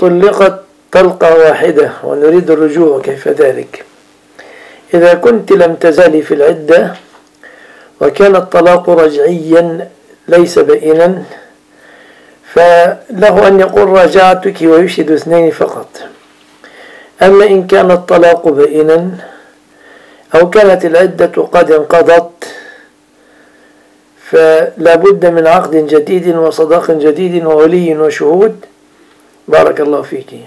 طلقت طلقة واحدة ونريد الرجوع كيف ذلك؟ إذا كنت لم تزالي في العدة وكان الطلاق رجعيا ليس بينا فله أن يقول راجعتك ويشهد اثنين فقط. أما إن كان الطلاق بينا أو كانت العدة قد انقضت فلا بد من عقد جديد وصداق جديد وولي وشهود Barakallahu fiquem.